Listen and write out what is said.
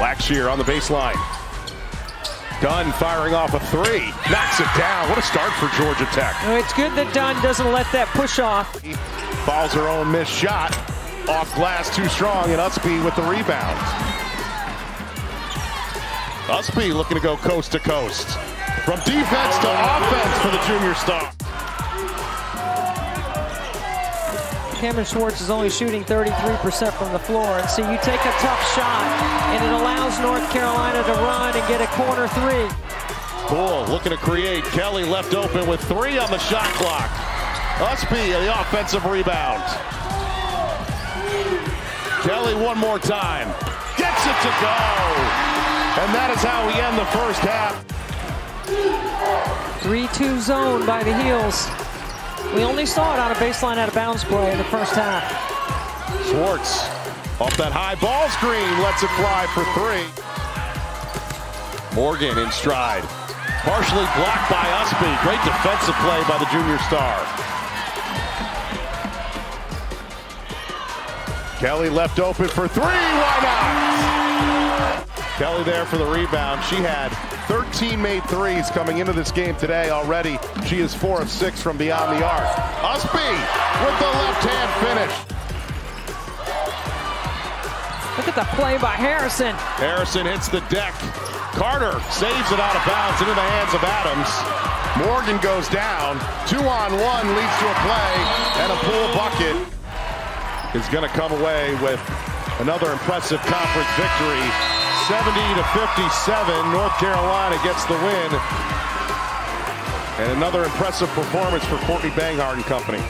Blackshear on the baseline. Dunn firing off a three. Knocks it down. What a start for Georgia Tech. It's good that Dunn doesn't let that push off. Falls her own missed shot. Off glass too strong, and Ustby with the rebound. Ustby looking to go coast to coast. From defense to offense for the junior star. Cameron Swartz is only shooting 33% from the floor. And so you take a tough shot, and it allows North Carolina to run and get a corner three. Bull looking to create. Kelly left open with three on the shot clock. Ustby the offensive rebound. Kelly one more time. Gets it to go. And that is how we end the first half. 3-2 zone by the heels. We only saw it on a baseline out of bounds play in the first half. Swartz off that high ball screen lets it fly for three. Morgan in stride. Partially blocked by Ustby. Great defensive play by the junior star. Kelly left open for three. Why not? Kelly there for the rebound. She had 13 made threes coming into this game today already. She is four of six from beyond the arc. Ustby with the left hand finish. Look at the play by Harrison. Harrison hits the deck. Carter saves it out of bounds into the hands of Adams. Morgan goes down. Two on one leads to a play and a pull bucket is going to come away with another impressive conference victory. 70 to 57. North Carolina gets the win. And another impressive performance for Courtney Banghart and company.